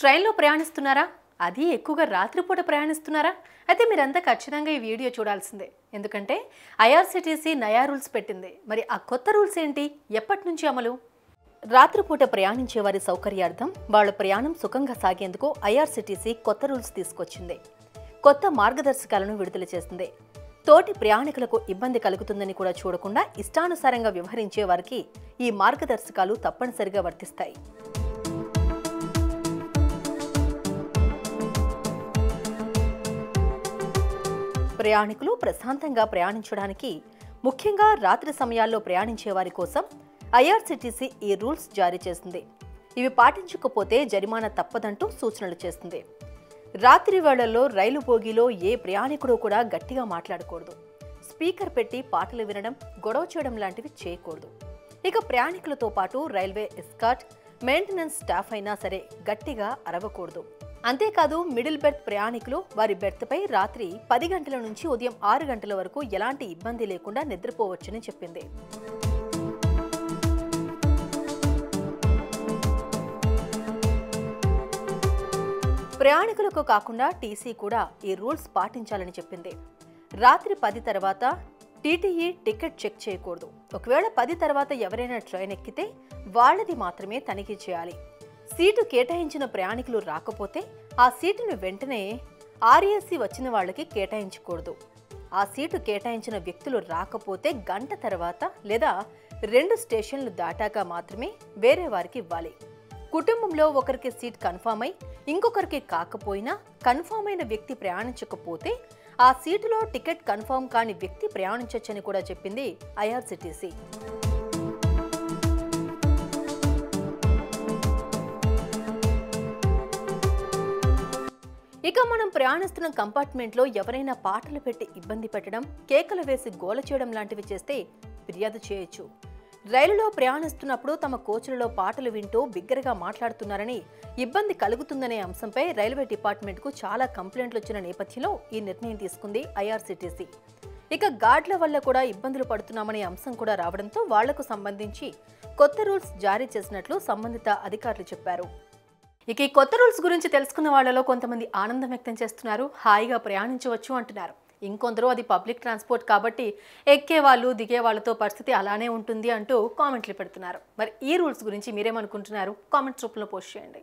ట్రైన్లో ప్రయాణిస్తున్నారా? అది ఎక్కువగా రాత్రిపూట ప్రయాణిస్తున్నారా? అయితే మీరంతా ఖచ్చితంగా ఈ వీడియో చూడాల్సిందే. ఎందుకంటే ఐఆర్సిటీసీ నయా రూల్స్ పెట్టింది. మరి ఆ కొత్త రూల్స్ ఏంటి? ఎప్పటి నుంచి అమలు? రాత్రిపూట ప్రయాణించే వారి సౌకర్యార్థం వాళ్ళ ప్రయాణం సుఖంగా సాగేందుకు ఐఆర్సిటీసీ కొత్త రూల్స్ తీసుకొచ్చింది. కొత్త మార్గదర్శకాలను విడుదల చేసింది. తోటి ప్రయాణికులకు ఇబ్బంది కలుగుతుందని కూడా చూడకుండా ఇష్టానుసారంగా వ్యవహరించే వారికి ఈ మార్గదర్శకాలు తప్పనిసరిగా వర్తిస్తాయి. ప్రయాణికులు ప్రశాంతంగా ప్రయాణించడానికి ముఖ్యంగా రాత్రి సమయాల్లో ప్రయాణించే వారి కోసం ఐఆర్సిటీసీ ఈ రూల్స్ జారీ చేసింది. ఇవి పాటించకపోతే జరిమానా తప్పదంటూ సూచనలు చేస్తుంది రాత్రి వేళల్లో రైలు బోగిలో ఏ ప్రయాణికుడు కూడా గట్టిగా మాట్లాడకూడదు. స్పీకర్ పెట్టి పాటలు వినడం గొడవ చేయడం లాంటివి చేయకూడదు. ఇక ప్రయాణికులతో పాటు రైల్వే ఎస్కాట్ మెయింటెనెన్స్ స్టాఫ్ అయినా సరే గట్టిగా అరవకూడదు. అంతేకాదు మిడిల్ బెర్త్ ప్రయాణికులు వారి బెర్త్పై రాత్రి పది గంటల నుంచి ఉదయం ఆరు గంటల వరకు ఎలాంటి ఇబ్బంది లేకుండా నిద్రపోవచ్చని చెప్పింది. ప్రయాణికులకు కాకుండా టీసీ కూడా ఈ రూల్స్ పాటించాలని చెప్పింది. రాత్రి పది తర్వాత టీటీఈ టికెట్ చెక్ చేయకూడదు. ఒకవేళ పది తర్వాత ఎవరైనా ట్రైన్ ఎక్కితే వాళ్ళది మాత్రమే తనిఖీ చేయాలి. సీటు కేటాయించిన ప్రయాణికులు రాకపోతే ఆ సీటును వెంటనే ఆర్ఏసీ వచ్చిన వాళ్ళకి కేటాయించకూడదు. ఆ సీటు కేటాయించిన వ్యక్తులు రాకపోతే గంట తర్వాత లేదా రెండు స్టేషన్లు దాటాక మాత్రమే వేరే వారికి ఇవ్వాలి. కుటుంబంలో ఒకరికి సీట్ కన్ఫామ్ అయి ఇంకొకరికి కాకపోయినా కన్ఫామ్ అయిన వ్యక్తి ప్రయాణించకపోతే ఆ సీటులో టికెట్ కన్ఫామ్ కాని వ్యక్తి ప్రయాణించొచ్చని కూడా చెప్పింది ఐఆర్సిటీసీ. ఇక మనం ప్రయాణిస్తున్న కంపార్ట్మెంట్లో ఎవరైనా పాటలు పెట్టి ఇబ్బంది పెట్టడం కేకలు వేసి గోల చేయడం లాంటివి చేస్తే ఫిర్యాదు చేయొచ్చు. రైలులో ప్రయాణిస్తున్నప్పుడు తమ కోచులలో పాటలు వింటూ బిగ్గరగా మాట్లాడుతున్నారని ఇబ్బంది కలుగుతుందనే అంశంపై రైల్వే డిపార్ట్మెంట్కు చాలా కంప్లైంట్లు వచ్చిన నేపథ్యంలో ఈ నిర్ణయం తీసుకుంది ఐఆర్సీటీసీ. ఇక గాడ్ల వల్ల కూడా ఇబ్బందులు పడుతున్నామనే అంశం కూడా రావడంతో వాళ్ళకు సంబంధించి కొత్త రూల్స్ జారీ చేసినట్లు సంబంధిత అధికారులు చెప్పారు. ఇక ఈ కొత్త రూల్స్ గురించి తెలుసుకున్న వాళ్ళలో కొంతమంది ఆనందం వ్యక్తం చేస్తున్నారు. హాయిగా ప్రయాణించవచ్చు అంటున్నారు. ఇంకొందరు అది పబ్లిక్ ట్రాన్స్పోర్ట్ కాబట్టి ఎక్కే వాళ్ళు దిగే వాళ్ళతో పరిస్థితి అలానే ఉంటుంది అంటూ కామెంట్లు పెడుతున్నారు. మరి ఈ రూల్స్ గురించి మీరేమనుకుంటున్నారు? కామెంట్స్ రూపంలో పోస్ట్ చేయండి.